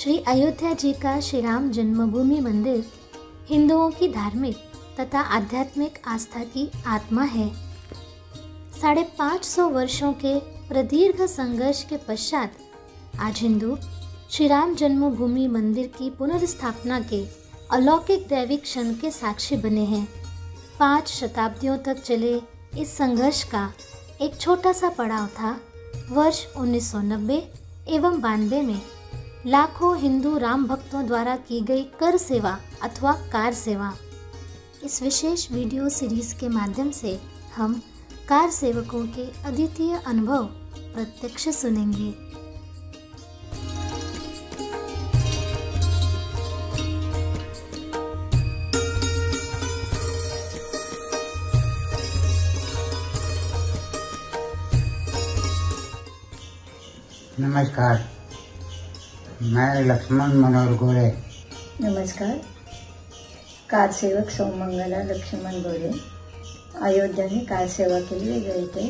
श्री अयोध्या जी का श्री राम जन्मभूमि मंदिर हिंदुओं की धार्मिक तथा आध्यात्मिक आस्था की आत्मा है। साढ़े पाँच सौ वर्षों के प्रदीर्घ संघर्ष के पश्चात आज हिंदू श्री राम जन्मभूमि मंदिर की पुनर्स्थापना के अलौकिक दैविक क्षण के साक्षी बने हैं। पाँच शताब्दियों तक चले इस संघर्ष का एक छोटा सा पड़ाव था। वर्ष 1990 एवं बानवे में लाखों हिंदू राम भक्तों द्वारा की गई कर सेवा अथवा कार सेवा। इस विशेष वीडियो सीरीज़ के माध्यम से हम कार सेवकों के अद्वितीय अनुभव प्रत्यक्ष सुनेंगे। नमस्कार। मैं लक्ष्मण मनोहर गोरे। नमस्कार। कार सेवक सोमंगला लक्ष्मण गोरे। अयोध्या में कार सेवा के लिए गए थे।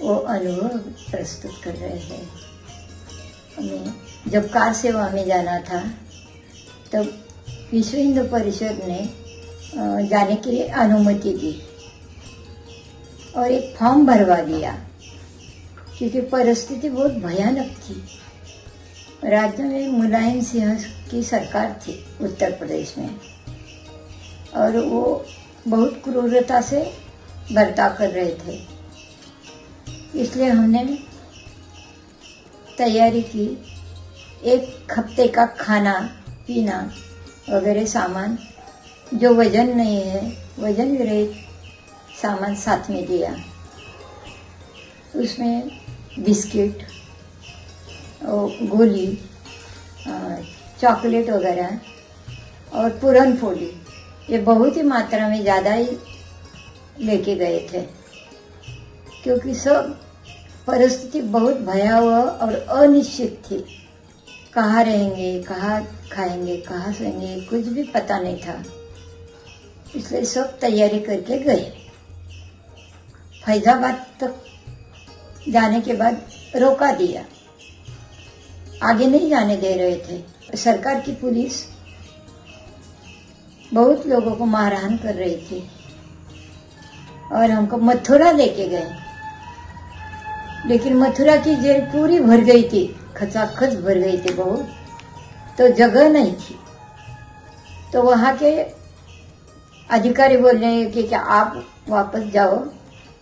वो अनुभव प्रस्तुत कर रहे हैं। हमें जब कार सेवा में जाना था, तब विश्व हिंदू परिषद ने जाने के लिए अनुमति दी और एक फॉर्म भरवा दिया, क्योंकि परिस्थिति बहुत भयानक थी। राज्य में मुलायम सिंह की सरकार थी उत्तर प्रदेश में। और वो बहुत क्रूरता से बर्ताव कर रहे थे। इसलिए हमने तैयारी की। एक हफ़्ते का खाना, पीना वगैरह सामान, जो वज़न नहीं है, वज़न विरहित सामान साथ में दिया। उसमें बिस्किट गोली चॉकलेट वगैरह, और पूरन पोली ये बहुत ही मात्रा में ज़्यादा ही लेके गए थे, क्योंकि सब परिस्थिति बहुत भयावह और अनिश्चित थी। कहाँ रहेंगे, कहाँ खाएँगे, कहाँ सोएँगे, कुछ भी पता नहीं था। इसलिए सब तैयारी करके गए। फैजाबाद तक जाने के बाद रोका दिया। आगे नहीं जाने दे रहे थे। सरकार की पुलिस बहुत लोगों को मारहान कर रही थी और हमको मथुरा लेके गए। लेकिन मथुरा की जेल पूरी भर गई थी, खचाखच भर गई थी बहुत। तो जगह नहीं थी। तो वहाँ के अधिकारी बोल रहे हैं कि, क्या आप वापस जाओ?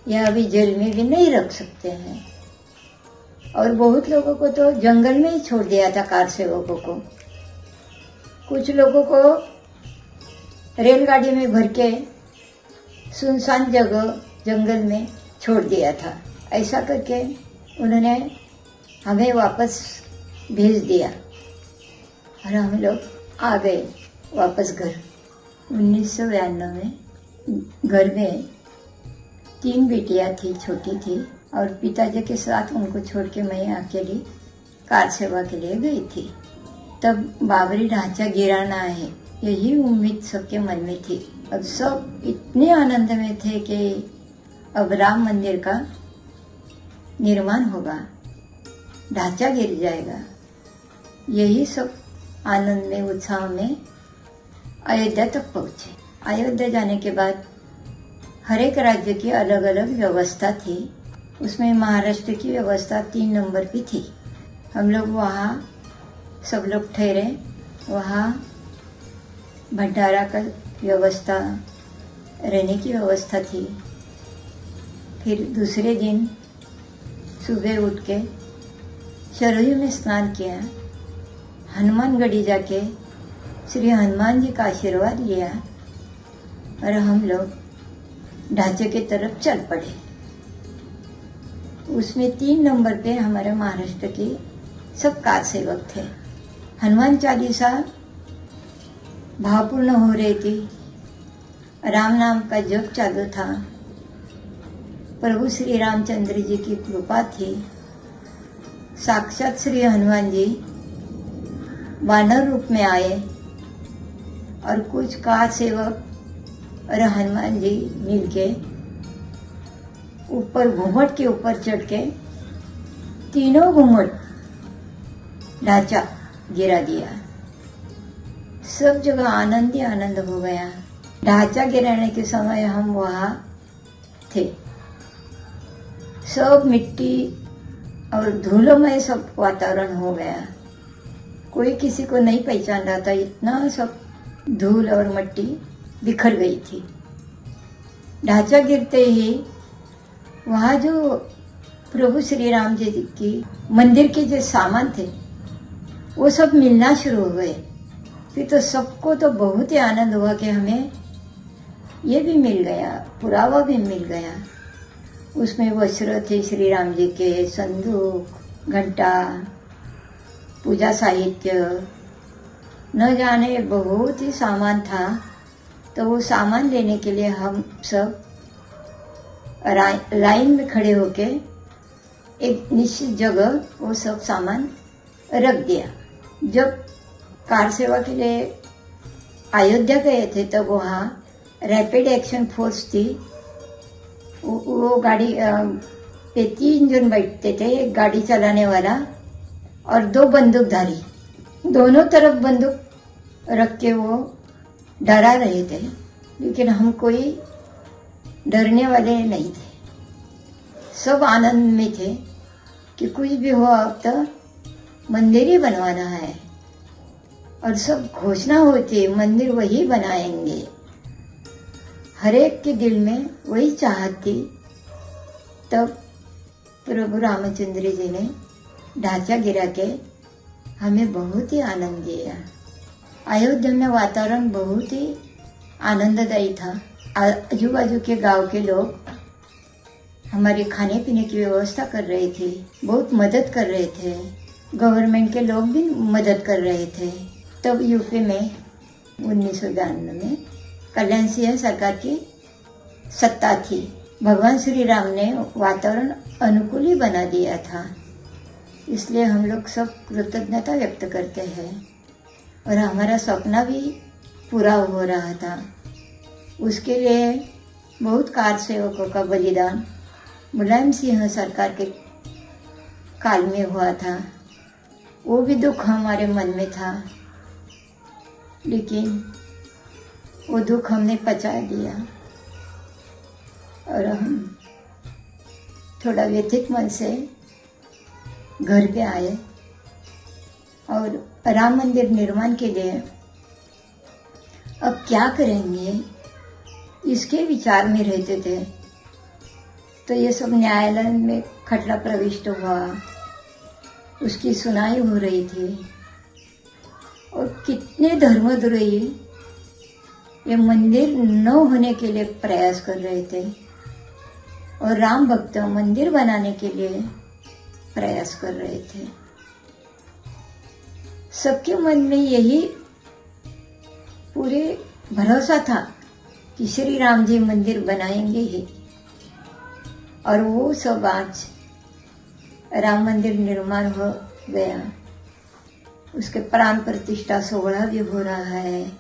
या अभी जेल में भी नहीं रख सकते हैं। और बहुत लोगों को तो जंगल में ही छोड़ दिया था कार सेवकों को। कुछ लोगों को रेलगाड़ी में भर के सुनसान जगह, जंगल में छोड़ दिया था। ऐसा करके उन्होंने हमें वापस भेज दिया और हम लोग आ गए वापस घर। उन्नीस में घर में तीन बेटियाँ थी, छोटी थी। और पिताजी के साथ उनको छोड़ के मैं अकेली कार सेवा के लिए गई थी। तब बाबरी ढांचा गिराना है, यही उम्मीद सबके मन में थी। अब सब इतने आनंद में थे कि अब राम मंदिर का निर्माण होगा, ढांचा गिर जाएगा। यही सब आनंद में, उत्साह में अयोध्या तक पहुँचे। अयोध्या जाने के बाद हर एक राज्य की अलग अलग व्यवस्था थी। उसमें महाराष्ट्र की व्यवस्था तीन नंबर की थी। हम लोग वहाँ, सब लोग ठहरे। वहाँ भंडारा का व्यवस्था, रहने की व्यवस्था थी। फिर दूसरे दिन सुबह उठ के सरयू में स्नान किया। हनुमानगढ़ी जाके श्री हनुमान जी का आशीर्वाद लिया और हम लोग ढांचे की तरफ़ चल पड़े। उसमें तीन नंबर पे हमारे महाराष्ट्र के सब कार सेवक थे। हनुमान चालीसा भावपूर्ण हो रही थी। राम नाम का जप चालू था। प्रभु श्री रामचंद्र जी की कृपा थी। साक्षात श्री हनुमान जी वानर रूप में आए और कुछ कार सेवक और हनुमान जी मिलके ऊपर घूमट के ऊपर चढ़ के तीनों घूमट ढांचा गिरा दिया। सब जगह आनंद ही आनंद हो गया। ढांचा गिराने के समय हम वहाँ थे। सब मिट्टी और धूलोमय सब वातावरण हो गया। कोई किसी को नहीं पहचान रहा था। इतना सब धूल और मिट्टी बिखर गई थी। ढांचा गिरते ही वहाँ जो प्रभु श्री राम जी की मंदिर के जो सामान थे, वो सब मिलना शुरू हो गए। फिर तो सबको तो बहुत ही आनंद हुआ कि हमें ये भी मिल गया, पुरावा भी मिल गया। उसमें वस्त्र थे श्री राम जी के, संदूक, घंटा, पूजा साहित्य। न जाने बहुत ही सामान था। तो वो सामान लेने के लिए हम सब लाइन में खड़े होके एक निश्चित जगह वो सब सामान रख दिया। जब कार सेवा के लिए अयोध्या गए थे तब तो वहाँ रैपिड एक्शन फोर्स थी। वो, वो गाड़ी पे तीन जन बैठते थे एक गाड़ी चलाने वाला और दो बंदूकधारी। दोनों तरफ़ बंदूक रख के वो डरा रहे थे लेकिन हम कोई डरने वाले नहीं थे। सब आनंद में थे कि कुछ भी हो, अब तो मंदिर ही बनवाना है। और सब घोषणा होती, मंदिर वही बनाएँगे। हर एक के दिल में वही चाहत थी। तब प्रभु रामचंद्र जी ने ढांचा गिरा के हमें बहुत ही आनंद दिया। अयोध्या में वातावरण बहुत ही आनंददायी था। आजू बाजू के गाँव के लोग हमारे खाने पीने की व्यवस्था कर रहे थे, बहुत मदद कर रहे थे। गवर्नमेंट के लोग भी मदद कर रहे थे। तब यूपी में उन्नीस सौ बयानवे में कल्याण सिंह सरकार की सत्ता थी। भगवान श्री राम ने वातावरण अनुकूल ही बना दिया था। इसलिए हम लोग सब कृतज्ञता व्यक्त करते हैं। और हमारा सपना भी पूरा हो रहा था। उसके लिए बहुत कार सेवकों का बलिदान मुलायम सिंह सरकार के काल में हुआ था। वो भी दुख हमारे मन में था, लेकिन वो दुख हमने पचा दिया। और हम थोड़ा व्यथित मन से घर पे आए और राम मंदिर निर्माण के लिए अब क्या करेंगे? इसके विचार में रहते थे। तो ये सब न्यायालय में खटला प्रविष्ट हुआ। उसकी सुनाई हो रही थी। और कितने धर्मद्रोही ये मंदिर न होने के लिए प्रयास कर रहे थे और राम भक्त मंदिर बनाने के लिए प्रयास कर रहे थे। सबके मन में यही पूरे भरोसा था। कि श्री राम जी मंदिर बनाएँगे ही। और वो सब आज राम मंदिर निर्माण हो गया। उसके प्राण प्रतिष्ठा सोलह भी हो रहा है।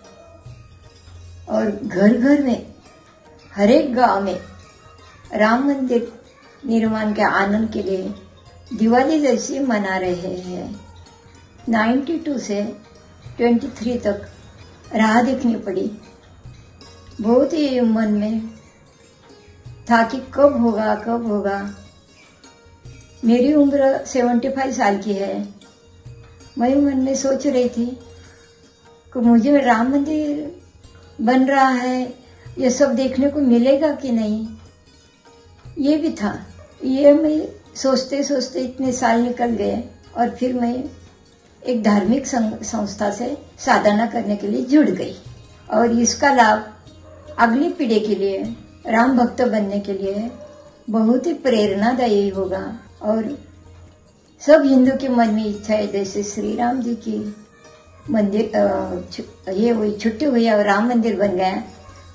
और घर घर में हर एक गाँव में राम मंदिर निर्माण के आनंद के लिए दिवाली जैसी मना रहे हैं। 92 से 23 तक राह देखनी पड़ी। बहुत ही मन में था कि कब होगा कब होगा। मेरी उम्र 75 साल की है। मैं मन में सोच रही थी कि मुझे राम मंदिर बन रहा है, ये सब देखने को मिलेगा कि नहीं? ये भी था। ये मैं सोचते सोचते इतने साल निकल गए और फिर मैं एक धार्मिक संस्था से साधना करने के लिए जुड़ गई। और इसका लाभ अगली पीढ़ी के लिए, राम भक्त बनने के लिए बहुत ही प्रेरणादायी होगा। और सब हिंदू के मन में इच्छा है, जैसे श्री राम जी की मंदिर ये हुई छुट्टी हुई और राम मंदिर बन गया।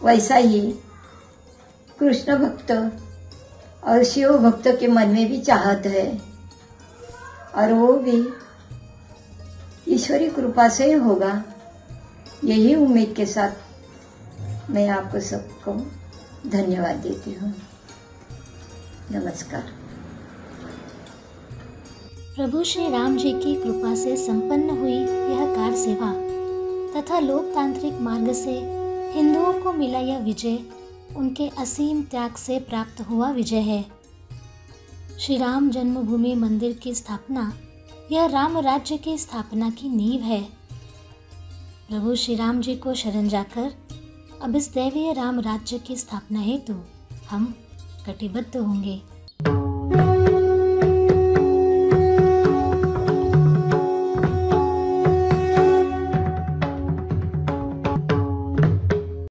वैसा ही कृष्ण भक्त और शिव भक्त के मन में भी चाहत है। और वो भी ईश्वरी कृपा से होगा। यही उम्मीद के साथ मैं आपको सबको धन्यवाद देती हूँ। नमस्कार। प्रभु श्री राम जी की कृपा से संपन्न हुई यह कार सेवा तथा लोकतांत्रिक मार्ग से हिंदुओं को मिला यह विजय, उनके असीम त्याग से प्राप्त हुआ विजय है। श्री राम जन्मभूमि मंदिर की स्थापना, यह राम राज्य की स्थापना की नींव है। प्रभु श्री राम जी को शरण जाकर अब इस दैवीय राम राज्य की स्थापना हेतु हम कटिबद्ध होंगे।